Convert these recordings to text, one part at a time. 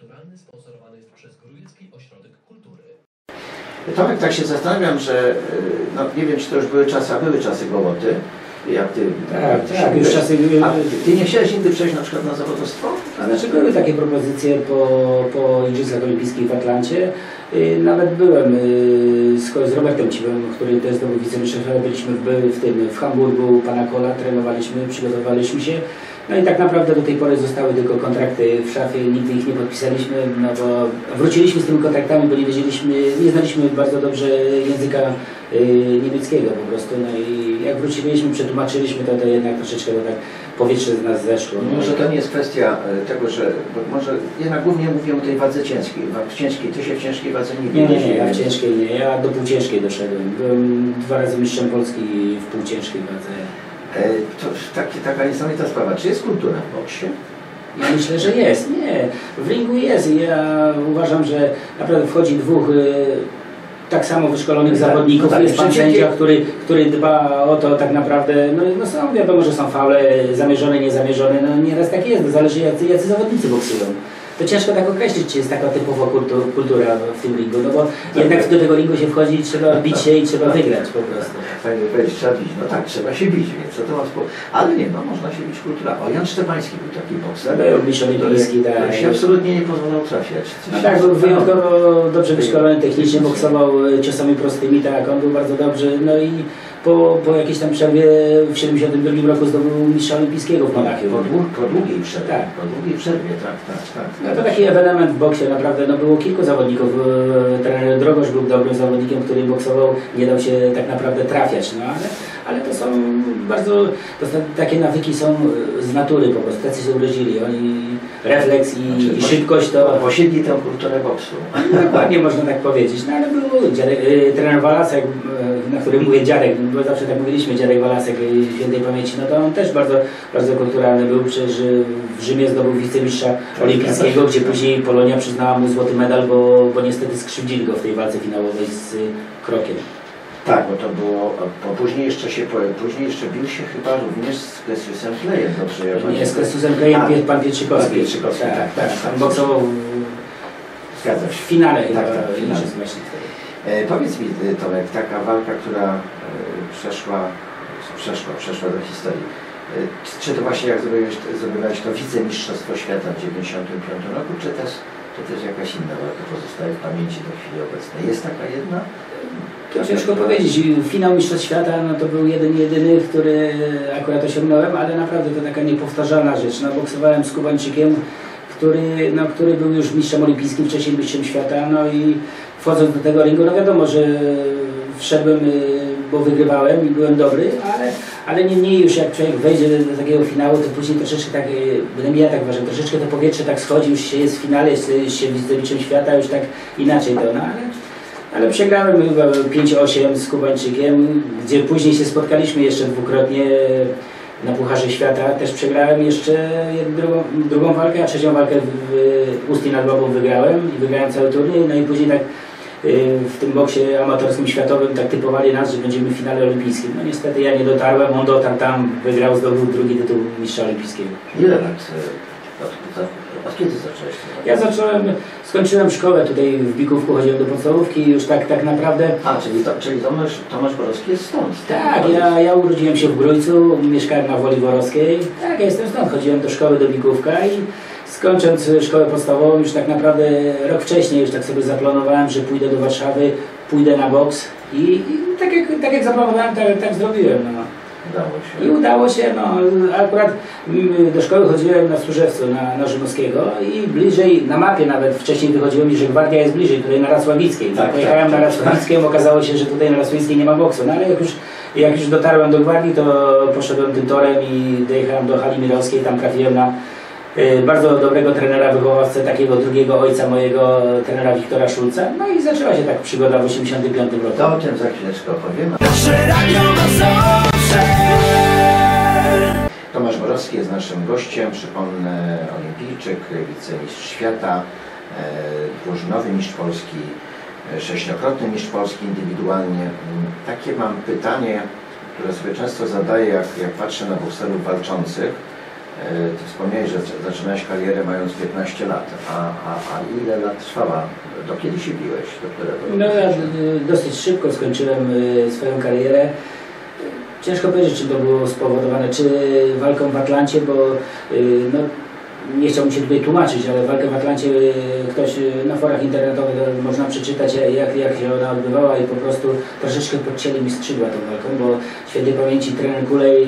kulturalny sponsorowany jest przez Grójecki Ośrodek Kultury. Tomek, tak się zastanawiam, że y, no nie wiem, czy to już były czasy, a były czasy gołoty. Jak ty, Tak, tak, już czasy były- A ty nie chciałeś nigdy przejść na przykład na zawodowstwo? A znaczy były takie propozycje po, po Igrzyskach Olimpijskich w Atlancie. Y, Nawet byłem y, z, z Robertem Ciwem, który też zdobył wicemistrzem, byliśmy w, w tym w Hamburgu, pana Kola, trenowaliśmy, przygotowaliśmy się. No i tak naprawdę do tej pory zostały tylko kontrakty w szafie, nigdy ich nie podpisaliśmy, no bo wróciliśmy z tymi kontraktami, bo nie wiedzieliśmy, nie znaliśmy bardzo dobrze języka y, niemieckiego po prostu. No i jak wróciliśmy, przetłumaczyliśmy to, to jednak troszeczkę to tak powietrze z nas zeszło. No. Może to nie jest kwestia y, tego, że może jednak głównie mówię o tej wadze ciężkiej. Wa- ciężkiej. Ty się w ciężkiej wadze nie Nie, nie, nie, ja w ciężkiej nie, ja do półciężkiej doszedłem. Byłem dwa razy mistrzem Polski w półciężkiej wadze. E, To taki, taka niesamowita sprawa. Czy jest kultura w boksie? Ja myślę, że jest. Nie, w ringu jest ja uważam, że naprawdę wchodzi dwóch y, tak samo wyszkolonych Tak, zawodników. no tak, jest pan sędzia, który, który dba o to tak naprawdę, no, no są, wiadomo, że są faule zamierzone, niezamierzone, no nieraz tak jest, no, zależy jacy, jacy zawodnicy boksują. To ciężko tak określić, czy jest taka typowa kultu, kultura w tym ringu, no bo Tak. jednak do tego ringu się wchodzi, trzeba bić się i trzeba wygrać po prostu. Fajnie powiedzieć, trzeba bić. No tak, trzeba się bić, więc co to ma współ... Ale nie, no można się bić kultura. O, Jan Szczepański był taki bokser. Był mistrz olimpijski, który- który tak. się absolutnie nie pozwalał. Coś No tak, był wyjątkowo dobrze wyszkolony technicznie, boksował e, ciosami prostymi, tak, on był bardzo dobry, no i po, po jakiejś tam przerwie w 72 roku zdobył mistrza olimpijskiego w Monachium. Po, dłu- po długiej przerwie, Tak. po długiej przerwie, tak, tak, tak. No to taki ewenement w boksie, naprawdę, no było kilku zawodników, e, trener Drogosz był dobrym zawodnikiem, który boksował, nie dał się tak naprawdę trafiać, no ale, ale to są bardzo, to są, takie nawyki są e, z natury po prostu, tacy się urodzili, oni refleks i, Znaczy, i szybkość to... Posiedli tę kulturę boksu. Dokładnie można tak powiedzieć. No ale był y, trener Walasek, na którym mówię dziadek, bo zawsze tak mówiliśmy, dziadek Walasek y, świętej pamięci, no to on też bardzo, bardzo kulturalny był. Przecież y, w Rzymie zdobył wicemistrza olimpijskiego, gdzie później Polonia przyznała mu złoty medal, bo, bo niestety skrzywdzili go w tej walce finałowej z y, Krokiem. Tak, bo to było, bo później jeszcze się, później jeszcze bił się chyba również z Klesiusem Klejem, dobrze ja Nie, z Krystusem Klejem Pie- pan Pietrzykowski. pan Pietrzykowski, tak, tak, tak. tak, Pan tak. boksował Zgadza w się. finale Tak, chyba tak, w finale. Igrzysk Mleśnych wtedy. E, powiedz mi e, Tomek, taka walka, która e, przeszła, przeszła, przeszła do historii. Czy to właśnie jak zrobiłeś, zrobiłeś to wicemistrzostwo świata w 95 roku, czy też, czy też jakaś inna walka pozostaje w pamięci do chwili obecnej? Jest taka jedna? To ciężko powiedzieć. Finał Mistrzostw Świata no to był jeden, jedyny, który akurat osiągnąłem, ale naprawdę to taka niepowtarzalna rzecz. No, boksowałem z Kubańczykiem, który, no, który był już mistrzem olimpijskim, wcześniej mistrzem świata, no i wchodząc do tego ringu, no wiadomo, że wszedłem, y, bo wygrywałem i byłem dobry, ale, ale niemniej już jak człowiek wejdzie do, takiego finału, to później troszeczkę tak, y, bynajmniej ja tak uważam, troszeczkę to powietrze tak schodzi, już się jest w finale, jest jest się wicemistrzem świata, już tak inaczej to, no ale ale przegrałem chyba 5-8 z Kubańczykiem, gdzie później się spotkaliśmy jeszcze dwukrotnie na Pucharze Świata. Też przegrałem jeszcze drugą, drugą walkę, a trzecią walkę w, w nad Łabą wygrałem i wygrałem cały turniej. No i później tak y, w tym boksie amatorskim światowym tak typowali nas, że będziemy w finale olimpijskim. No niestety ja nie dotarłem, on dotarł tam, wygrał, zdobył drugi tytuł mistrza olimpijskiego. Ile lat? e, Od, kiedy zacząłeś? Ja zacząłem, skończyłem szkołę tutaj w Bikówku, chodziłem do podstawówki i już tak, tak naprawdę A, czyli, to, czyli Tomasz, Tomasz Borowski jest stąd. Tak, ja, ja urodziłem się w Grójcu, mieszkałem na Woli Worowskiej. Tak, ja jestem stąd, chodziłem do szkoły do Bikówka i skończąc szkołę podstawową już tak naprawdę rok wcześniej już tak sobie zaplanowałem, że pójdę do Warszawy, pójdę na boks i, i tak, jak, tak jak zaplanowałem, tak, tak zrobiłem. No. Udało się. I udało się, no akurat mm, do szkoły chodziłem na Służewcu, na, na Rzymowskiego i bliżej, na mapie nawet wcześniej wychodziło mi, że Gwardia jest bliżej, tutaj na Racławickiej. Tak, Pojechałem tak, na tak, Racławicką, okazało się, że tutaj na Racławickiej nie ma boksu, no ale jak już, jak już dotarłem do Gwardii, to poszedłem tym torem i dojechałem do hali Mirowskiej, tam trafiłem na bardzo dobrego trenera, wychowawcę, takiego drugiego ojca mojego, trenera Wiktora Szulca, no i zaczęła się tak przygoda w 85 roku. To o tym za chwileczkę opowiemy. Tomasz Borowski jest naszym gościem, przypomnę, olimpijczyk, wicemistrz świata, e, drużynowy mistrz Polski, e, sześciokrotny mistrz Polski indywidualnie. Mm, Takie mam pytanie, które sobie często zadaję, jak, jak patrzę na bokserów walczących. Ty wspomniałeś, że zaczynałeś karierę mając 15 lat, a, a, a ile lat trwała? Do kiedy się biłeś? Do którego? No ja dosyć szybko skończyłem y, swoją karierę. Ciężko powiedzieć, czy to było spowodowane, czy walką w Atlancie, bo y, no, nie chciałbym się tutaj tłumaczyć, ale walkę w Atlancie y, ktoś y, na forach internetowych to można przeczytać, jak, jak się ona odbywała i po prostu troszeczkę podcięli mi skrzydła tą walką, bo świętej pamięci trener Kulej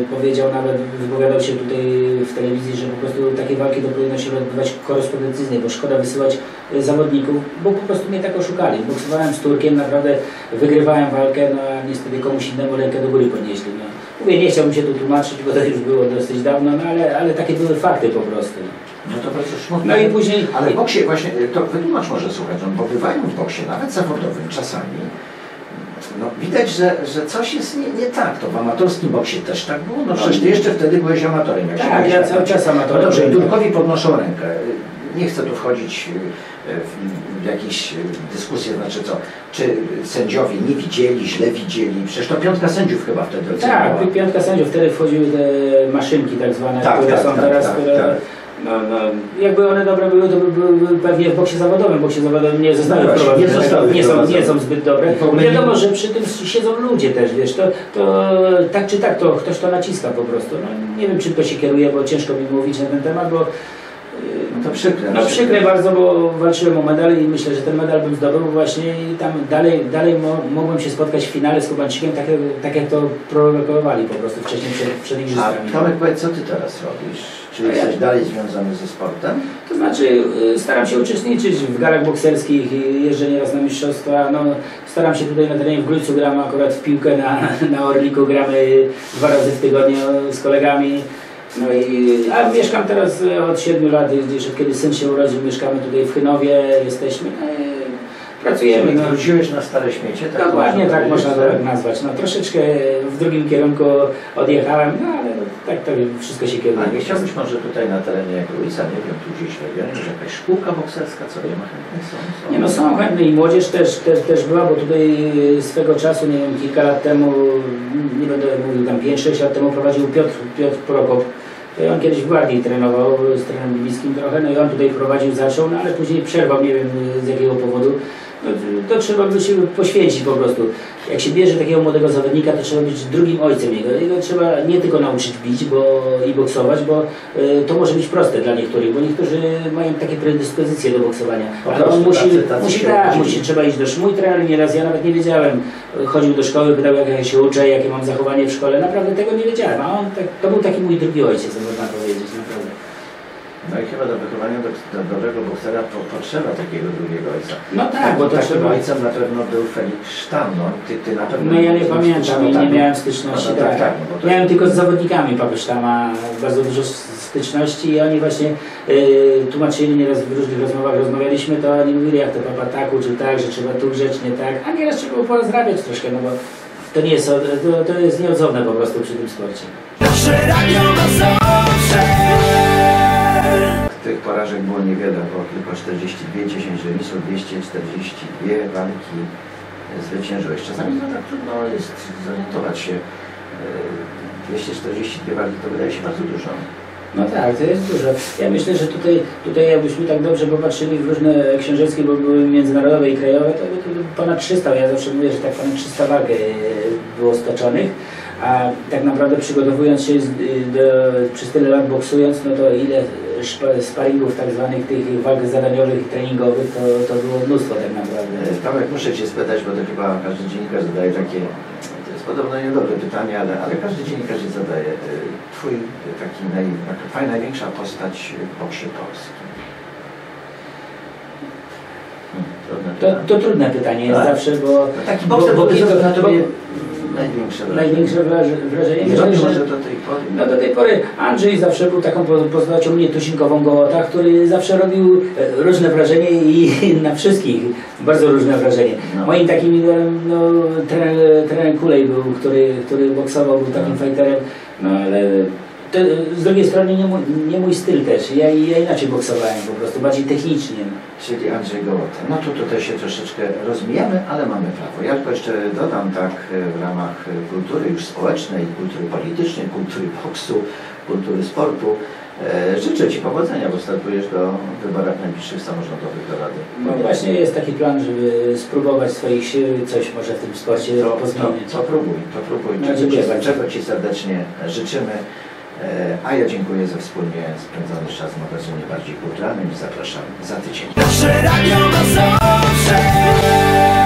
y, powiedział nawet, wypowiadał się tutaj w telewizji, że po prostu takie walki to powinno się odbywać korespondencyjnie, bo szkoda wysyłać y, zawodników, bo po prostu mnie tak oszukali. Boksowałem z Turkiem, naprawdę wygrywałem walkę, no a niestety komuś innemu rękę do góry podnieśli. No. Mówię, nie chciałbym się tu tłumaczyć, bo to już było dosyć dawno, no ale, ale takie były fakty po prostu. No to bardzo smutne. No i później... Ale w boksie właśnie, to wytłumacz może słuchaczom, bo bywają w boksie, nawet zawodowym czasami, no widać, że, że coś jest nie, nie tak. To w amatorskim boksie też tak było? No przecież ty jeszcze wtedy byłeś amatorem. Jak się Tak, byłeś ja cały czas amatorem No dobrze, byłem. Turkowi podnoszą rękę. Nie chcę tu wchodzić e, w, w jakieś e, dyskusje, znaczy co, czy sędziowie nie widzieli, źle widzieli. Przecież to piątka sędziów chyba wtedy Tak, oceniała. piątka sędziów, wtedy wchodziły te maszynki tak zwane, Tak, które tak, są tak, teraz, tak, które... tak. No, no, jakby one dobre były, to by były pewnie w boksie zawodowym. Boksie zawodowym nie zostały No właśnie, nie zostały nie, są, nie są zbyt dobre. Wiadomo, że przy tym siedzą ludzie też, wiesz, to, to tak czy tak, to ktoś to naciska po prostu. No, nie wiem, czym to się kieruje, bo ciężko mi mówić na ten temat, bo przykre. no przykre bardzo, bo walczyłem o medal i myślę, że ten medal bym zdobył właśnie i tam dalej, dalej mo, mogłem się spotkać w finale z Kubańczykiem, tak, jak- tak jak to prorokowali po prostu wcześniej przed, przed A igrzyskami. Tomek, powiedz, co ty teraz robisz? Czy A ja- jesteś dalej związany ze sportem? To znaczy y, staram się uczestniczyć w galach bokserskich, jeżdżę nieraz na mistrzostwa, no, staram się tutaj na terenie w Grójcu, gramy akurat w piłkę na, na Orliku, gramy dwa razy w tygodniu z kolegami. No i, a mieszkam teraz y, od 7 lat, od kiedy syn się urodził, mieszkamy tutaj w Chynowie, jesteśmy, no pracujemy. No. Wróciłeś na stare śmiecie? Tak Dokładnie tak można to tak nazwać. No, troszeczkę w drugim kierunku odjechałem, no ale tak to wszystko się kieruje. A nie chciałbyś może tutaj na terenie Grójca, nie wiem, tu gdzieś w regionie, może jakaś szkółka bokserska, co nie ma chętnych są? są. Nie no są chętne i młodzież też, też, też była, bo tutaj swego czasu, nie wiem, kilka lat temu, nie będę mówił tam 5-6 lat temu prowadził Piotr, Piotr Prokop. To On kiedyś w Gwardii trenował z trenerem biblijskim trochę, no i on tutaj prowadził, zaczął, no ale później przerwał, nie wiem z jakiego powodu. To trzeba by się poświęcić po prostu. Jak się bierze takiego młodego zawodnika, to trzeba być drugim ojcem jego. Jego trzeba nie tylko nauczyć bić bo, i boksować, bo y, to może być proste dla niektórych, bo niektórzy mają takie predyspozycje do boksowania. Ale on musi, tacy- tacy musi tak, musi, trzeba iść do szkół. Mój trener nieraz, ja nawet nie wiedziałem, chodził do szkoły, pytał jak ja się uczę, jakie mam zachowanie w szkole. Naprawdę tego nie wiedziałem, a on tak, to był taki mój drugi ojciec, można powiedzieć. No i chyba do wychowania do, do dobrego boksera po, potrzeba takiego drugiego ojca. No tak, bo to Takim trzeba... ojcem na pewno był Felix Sztam, no ty, ty na pewno... No ja nie pamiętam, styczności, nie, tak, miałem no. styczności, No, no, tak. tak, no to- Miałem tylko z zawodnikami Papesztama bardzo dużo styczności i oni właśnie y, tłumaczyli nieraz w różnych rozmowach, rozmawialiśmy, to oni mówili jak to papa tak uczył tak, że trzeba tu grzecznie tak, a nieraz trzeba było porozrabiać troszkę, no bo to nie jest, to, to jest nieodzowne po prostu przy tym sporcie. Nasze radio na zawsze porażek było niewiele, było tylko 42, 10 remisów, 242 walki zwyciężyłeś. Czasami to tak trudno jest zorientować się. E, 242 walki to wydaje się bardzo dużo. No tak, to jest dużo. Ja myślę, że tutaj, tutaj jakbyśmy tak dobrze popatrzyli w różne książęckie, bo były międzynarodowe i krajowe, to ponad 300, ja zawsze mówię, że tak ponad 300 walk e, było stoczonych, a tak naprawdę przygotowując się do, przez tyle lat boksując, no to ile sparingów tak zwanych tych walk zadaniowych i treningowych, to, to było mnóstwo tak naprawdę. Tomek, muszę Cię spytać, bo to chyba każdy dziennikarz zadaje takie, to jest podobno niedobre pytanie, ale, ale każdy dziennikarz je zadaje. E, Twój taki naj, twoja największa postać w boksie polskim? Hmm, To, to trudne pytanie jest Tak. zawsze, bo... No taki bokser, bo- bo, bo- bo- największe wrażenie. Największe wraż- wrażenie. Myślę, może do tej pory. No do tej pory Andrzej zawsze był taką po- postacią nietuzinkową gołota, który zawsze robił e, różne wrażenie i na wszystkich bardzo różne wrażenie. No. Moim takim no, trener, trener Kulej był, który, który boksował, był takim No. fighterem, no ale to, z drugiej strony nie mój, nie mój styl też. Ja, ja, inaczej boksowałem po prostu, bardziej technicznie. Czyli Andrzej Gołota. No to tutaj się troszeczkę rozmijamy, ale mamy prawo. Ja tylko jeszcze dodam tak e, w ramach e, kultury już społecznej, kultury politycznej, kultury boksu, kultury sportu. E, życzę Ci powodzenia, bo startujesz do wyborach najbliższych samorządowych do Rady. No właśnie jest taki plan, żeby spróbować swoich sił coś może w tym sporcie to, pozmienić. To, to próbuj, to próbuj. No, czego, ci, czego Ci serdecznie życzymy. E, a ja dziękuję za wspólnie spędzony czas w magazynie bardziej kulturalnym i zapraszam za tydzień. Nasze radio zawsze.